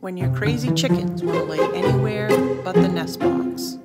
When your crazy chickens want to lay anywhere but the nest box.